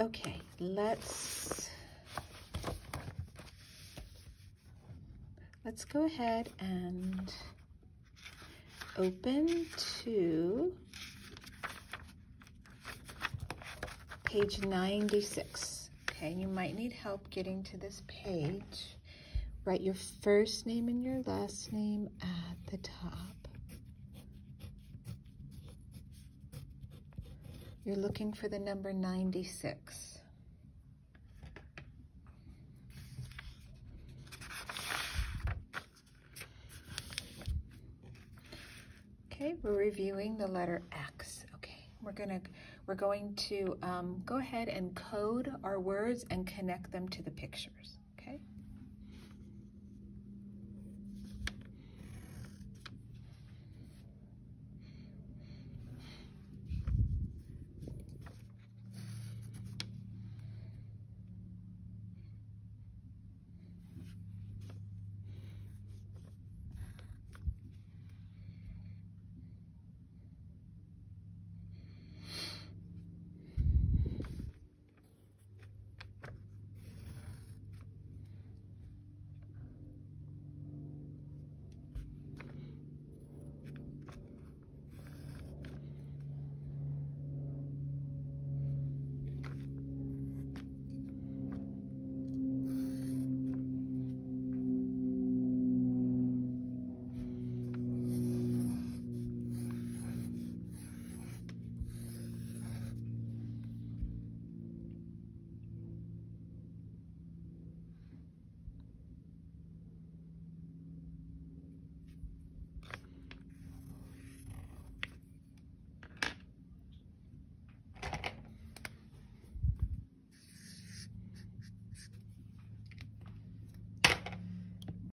Okay, let's let's go ahead and open to page 96. Okay, you might need help getting to this page. Write your first name and your last name at the top. You're looking for the number 96. Okay, we're reviewing the letter X. Okay, we're gonna we're going to um, go ahead and code our words and connect them to the pictures. Okay.